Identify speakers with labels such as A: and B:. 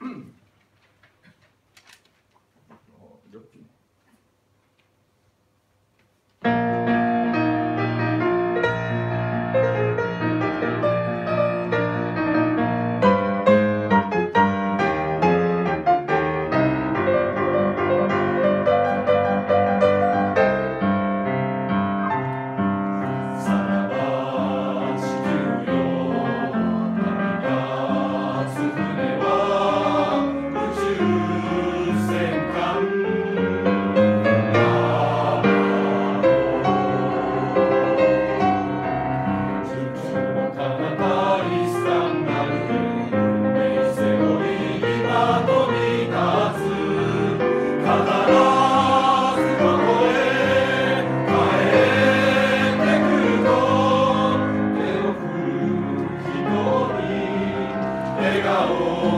A: Hmm.
B: Oh.